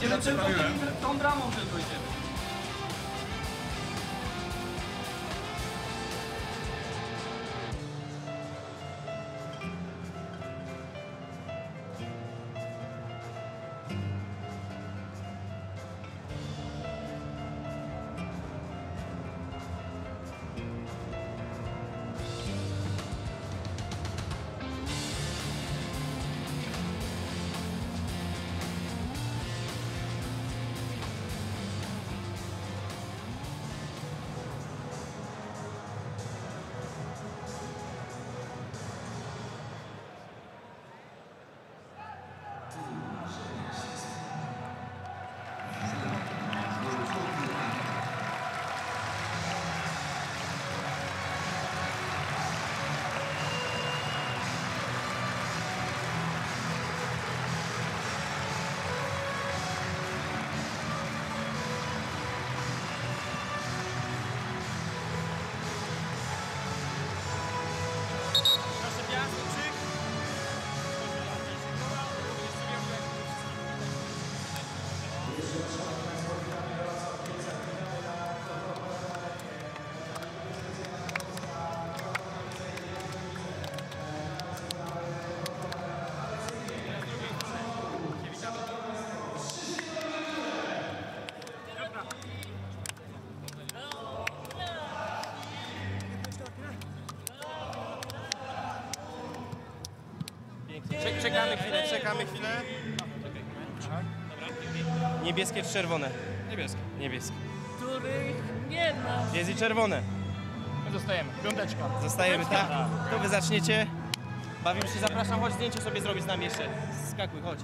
Idziemy tylko tą bramą czekamy chwilę, czekamy chwilę. Niebieskie czy czerwone? Niebieskie. Niebieskie. których nie ma. Jest i czerwone. My zostajemy. Piąteczka. Zostajemy, tak? To wy zaczniecie. Bawimy się, zapraszam, chodź zdjęcie sobie zrobić z nami jeszcze. Skakuj, chodź.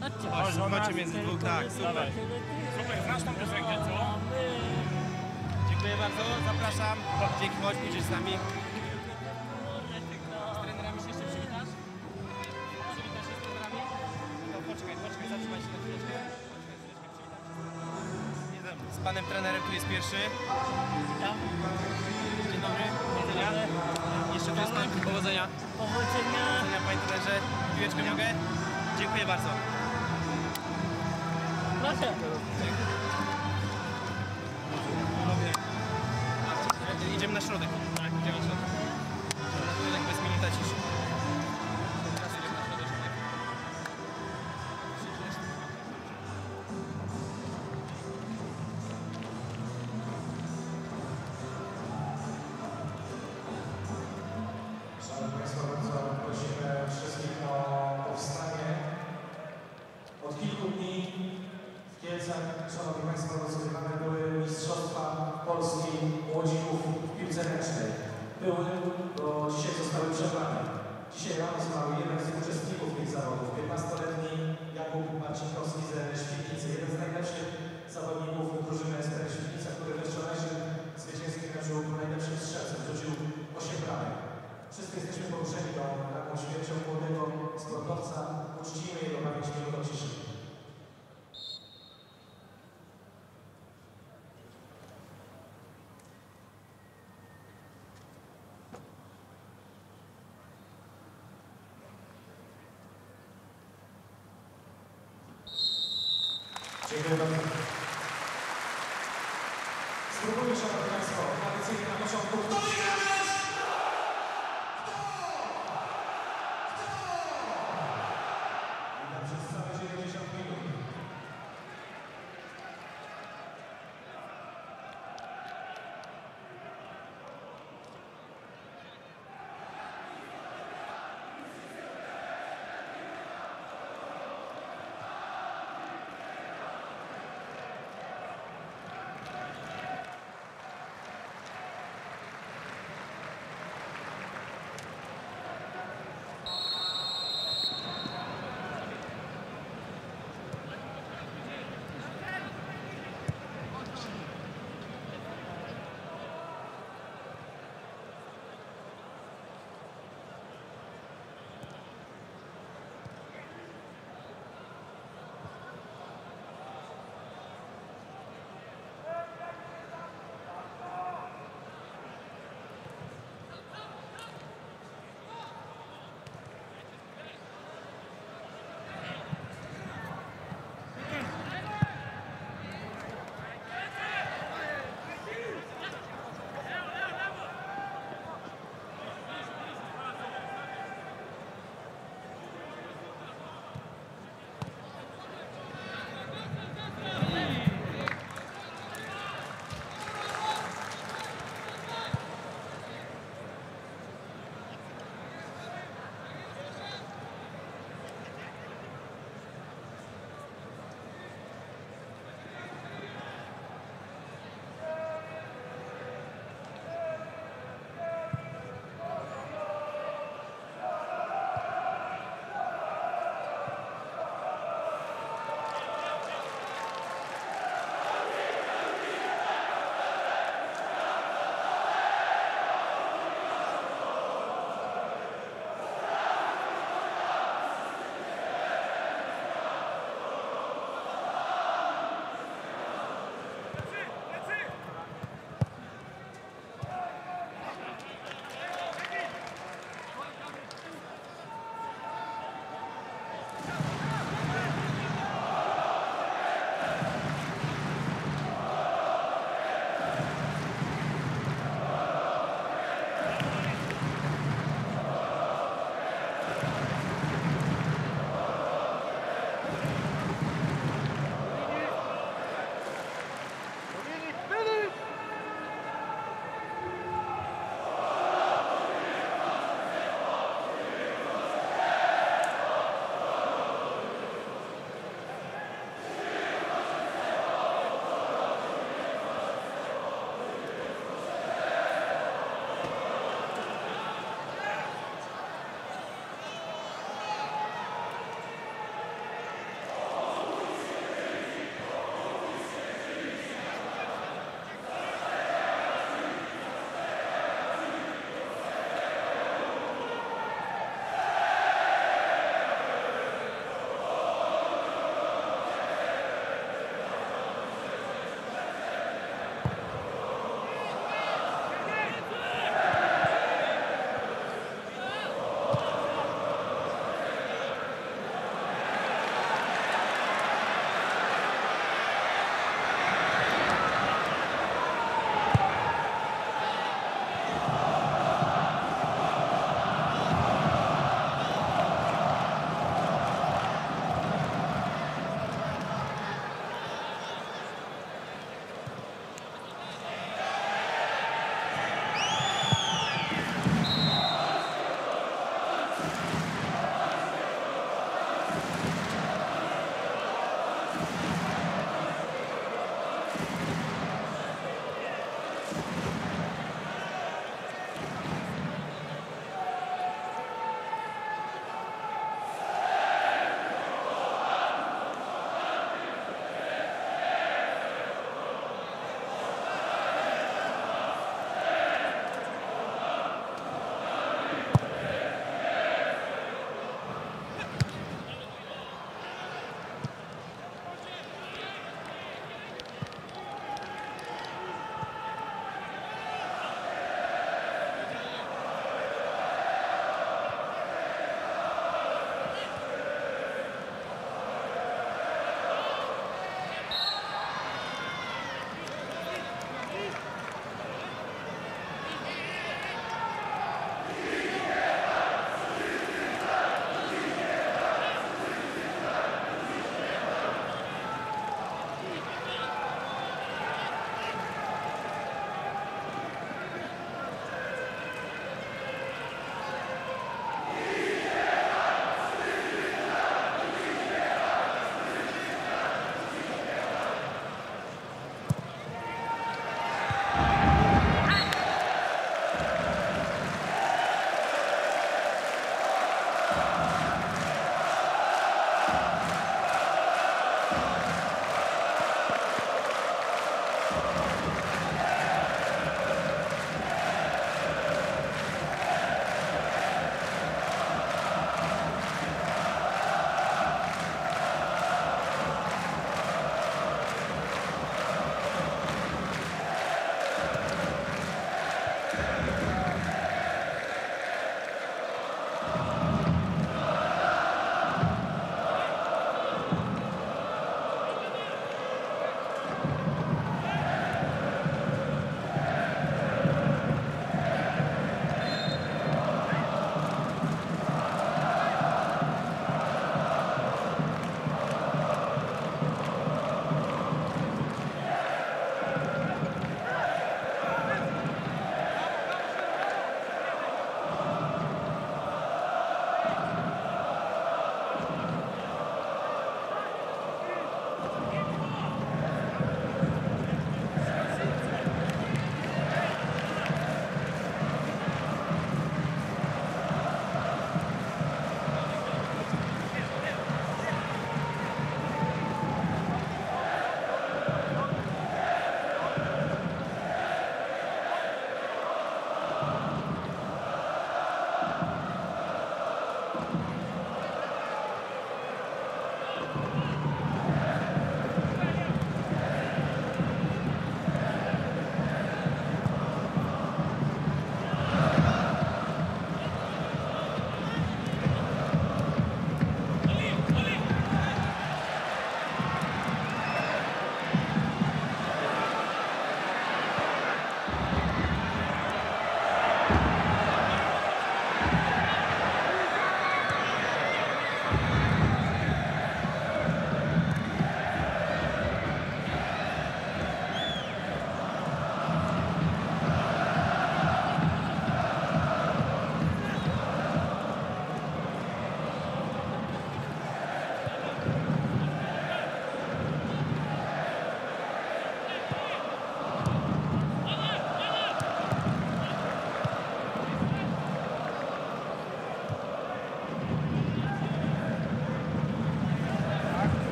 Chodźcie, Chodź, chodźcie między dwóch, tak, super. Super, znasz tą piosenkę, co? Dziękuję bardzo, zapraszam. Dzięki, chodź, pójdziesz z nami. Pierwszy. Dzień dobry, widzenia. Jeszcze pan, powodzenia. Powodzenia. Powodzenia panie trenerze. Piłeczkę mogę? Dziękuję bardzo. Proszę. Dziękuję bardzo. Spróbujmy, Szanowni Państwo, tradycyjnie na początku. Kto